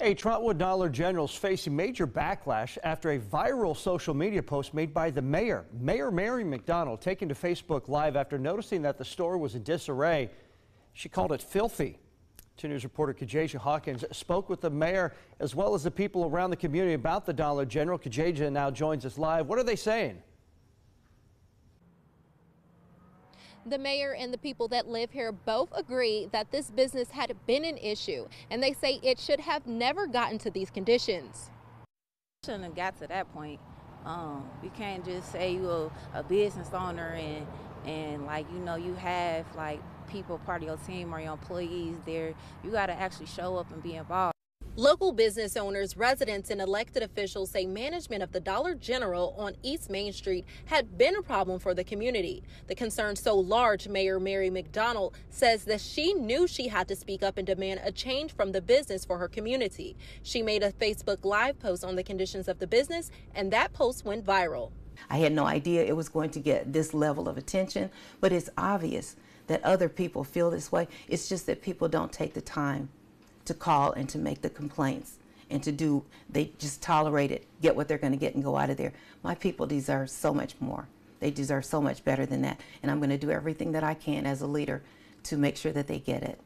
A Trotwood Dollar General is facing major backlash after a viral social media post made by the mayor. Mayor Mary McDonald taken to Facebook Live after noticing that the store was in disarray. She called it filthy. 2 News reporter Kajaja Hawkins spoke with the mayor as well as the people around the community about the Dollar General. Kajaja now joins us live. What are they saying? The mayor and the people that live here both agree that this business had been an issue, and they say it should have never gotten to these conditions. Shouldn't have got to that point. Um, you can't just say you're a business owner and and like you know you have like people part of your team or your employees there. You got to actually show up and be involved. Local business owners, residents, and elected officials say management of the Dollar General on East Main Street had been a problem for the community. The concern so large, Mayor Mary McDonald says that she knew she had to speak up and demand a change from the business for her community. She made a Facebook Live post on the conditions of the business, and that post went viral. I had no idea it was going to get this level of attention, but it's obvious that other people feel this way. It's just that people don't take the time to call and to make the complaints and to do, they just tolerate it, get what they're going to get, and go out of there. My people deserve so much more. They deserve so much better than that. And I'm going to do everything that I can as a leader to make sure that they get it.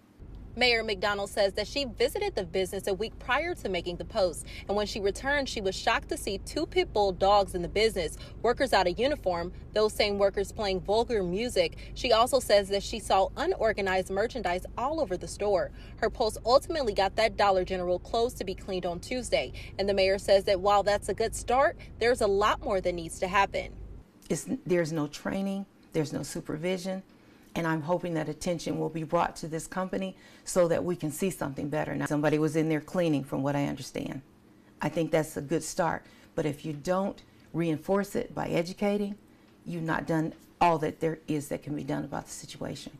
Mayor McDonald says that she visited the business a week prior to making the post, and when she returned, she was shocked to see two pit bull dogs in the business, workers out of uniform, those same workers playing vulgar music. She also says that she saw unorganized merchandise all over the store. Her post ultimately got that Dollar General closed to be cleaned on Tuesday, and the mayor says that while that's a good start, there's a lot more that needs to happen. It's, there's no training, there's no supervision, and I'm hoping that attention will be brought to this company so that we can see something better. Now, somebody was in there cleaning, from what I understand. I think that's a good start. But if you don't reinforce it by educating, you've not done all that there is that can be done about the situation.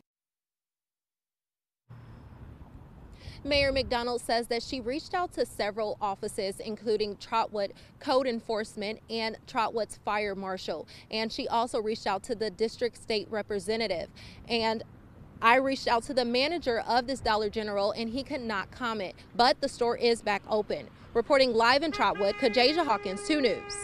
Mayor McDonald says that she reached out to several offices, including Trotwood Code Enforcement and Trotwood's Fire Marshal. And she also reached out to the district state representative. And I reached out to the manager of this Dollar General and he could not comment, but the store is back open. Reporting live in Trotwood, Kajaja Hawkins, 2 News.